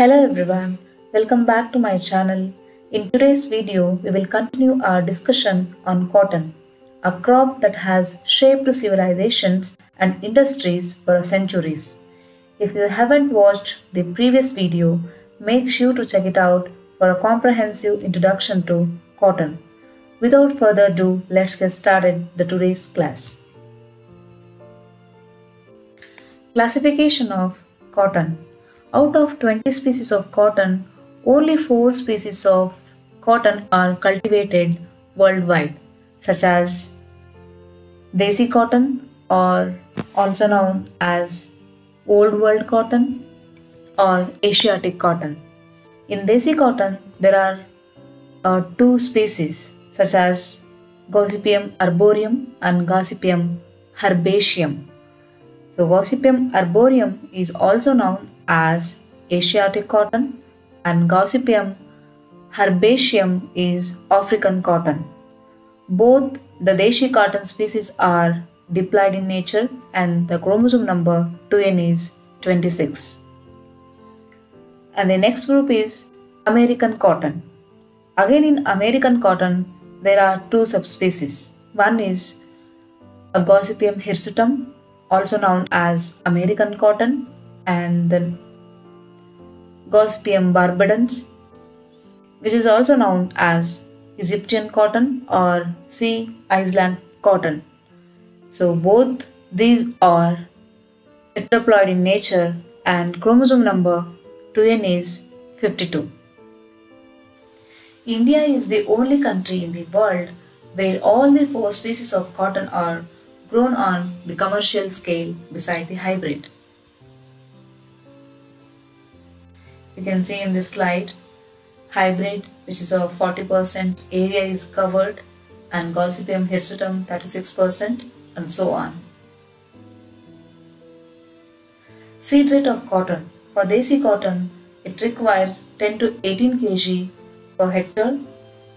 Hello everyone, welcome back to my channel. In today's video, we will continue our discussion on cotton, a crop that has shaped civilizations and industries for centuries. If you haven't watched the previous video, make sure to check it out for a comprehensive introduction to cotton. Without further ado, let's get started the today's class. Classification of cotton. Out of 20 species of cotton, only 4 species of cotton are cultivated worldwide, such as Desi cotton or also known as Old World cotton or Asiatic cotton. In Desi cotton, there are uh, two species such as Gossypium arboreum and Gossypium herbaceum. So, Gossypium arboreum is also known as Asiatic cotton and Gossypium herbaceum is African cotton. Both the Deshi cotton species are diploid in nature and the chromosome number 2n is 26. And the next group is American cotton. Again in American cotton there are two subspecies. One is a Gossypium hirsutum also known as American cotton and then Gossypium barbadense which is also known as Egyptian cotton or sea island cotton. So both these are tetraploid in nature and chromosome number 2n is 52. India is the only country in the world where all the four species of cotton are grown on the commercial scale beside the hybrid. You can see in this slide hybrid which is a 40% area is covered and Gossypium hirsutum 36% and so on. Seed rate of cotton. For Desi cotton, it requires 10 to 18 kg per hectare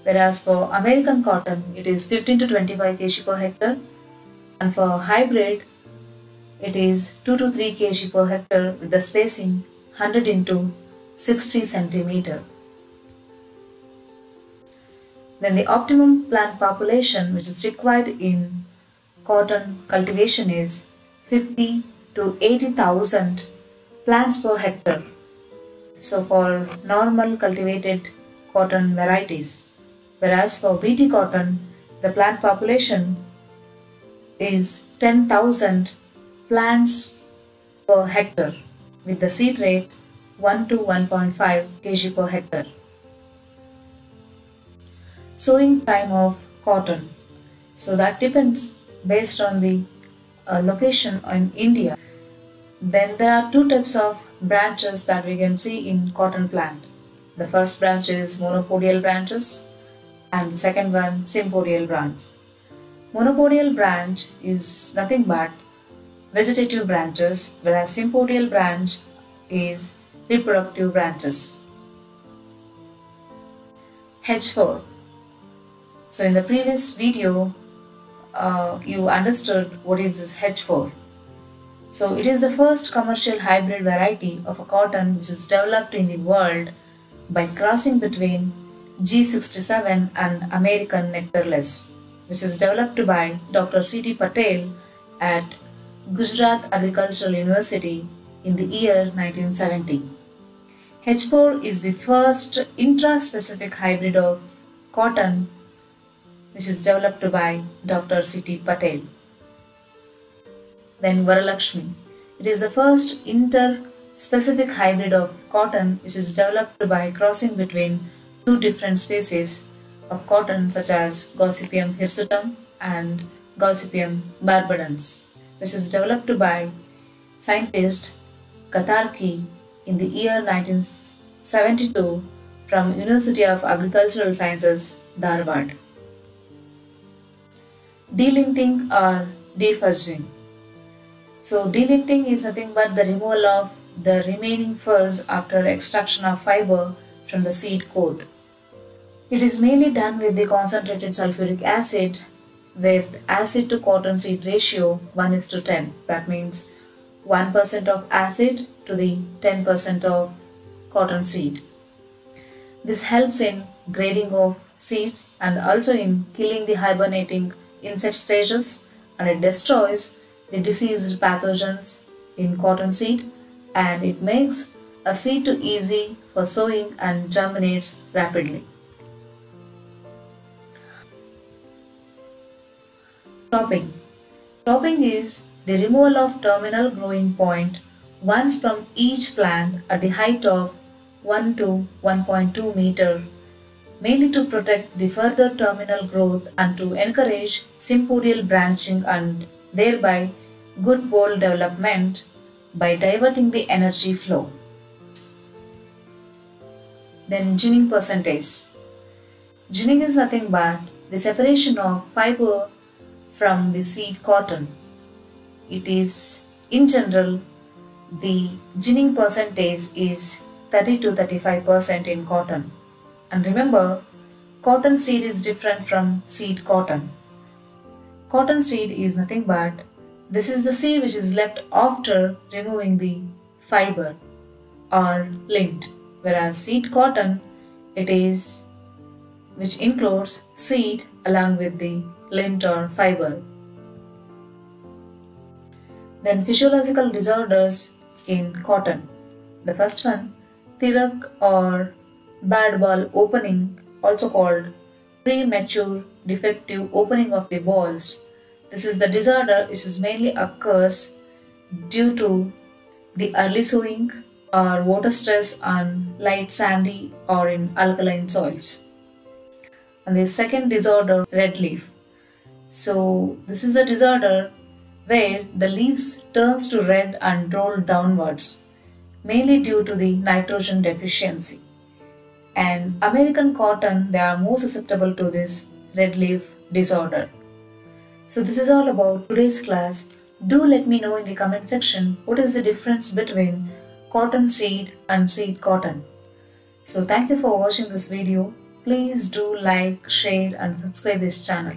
whereas for American cotton it is 15 to 25 kg per hectare and for hybrid it is 2 to 3 kg per hectare with the spacing 100 into 60 centimeter. Then the optimum plant population which is required in cotton cultivation is 50 to 80,000 plants per hectare. So for normal cultivated cotton varieties, whereas for BT cotton the plant population is 10,000 plants per hectare with the seed rate 1 to 1.5 kg per hectare. Sowing time of cotton. So that depends based on the uh, location in India. Then there are two types of branches that we can see in cotton plant. The first branch is monopodial branches and the second one sympodial branch. Monopodial branch is nothing but vegetative branches whereas sympodial branch is reproductive branches. H4 So in the previous video uh, you understood what is this H4. So it is the first commercial hybrid variety of a cotton which is developed in the world by crossing between G67 and American nectarless which is developed by Dr. C.T. Patel at Gujarat Agricultural University in the year 1970. H4 is the first intra-specific hybrid of cotton which is developed by Dr. C.T. Patel. Then Varalakshmi. It is the first inter-specific hybrid of cotton which is developed by crossing between two different species of cotton such as Gossypium hirsutum and Gossypium barbadense which is developed by scientist Katarki in the year 1972 from University of Agricultural Sciences, Dharwad. Delinting or defuzzing. So delinting is nothing but the removal of the remaining fuzz after extraction of fiber from the seed coat. It is mainly done with the concentrated sulfuric acid with acid to cotton seed ratio 1 is to 10. That means 1% of acid to the 10% of cotton seed. This helps in grading of seeds and also in killing the hibernating insect stages and it destroys the diseased pathogens in cotton seed and it makes a seed too easy for sowing and germinates rapidly. Topping Topping is the removal of terminal growing point once from each plant at the height of 1 to 1.2 meter, mainly to protect the further terminal growth and to encourage sympodial branching and thereby good boll development by diverting the energy flow. Then ginning percentage. Ginning is nothing but the separation of fiber from the seed cotton. It is in general the ginning percentage is 30 to 35% in cotton. And remember, cotton seed is different from seed cotton. Cotton seed is nothing but this is the seed which is left after removing the fiber or lint, whereas seed cotton it is which includes seed along with the lint or fiber. Then physiological disorders in cotton. The first one, Thirak or bad boll opening, also called premature defective opening of the bolls. This is the disorder which is mainly occurs due to the early sowing or water stress on light sandy or in alkaline soils. And the second disorder, red leaf. So this is a disorder where the leaves turns to red and roll downwards, mainly due to the nitrogen deficiency. And American cotton, they are more susceptible to this red leaf disorder. So this is all about today's class. Do let me know in the comment section what is the difference between cotton seed and seed cotton. So thank you for watching this video. Please do like, share and subscribe this channel.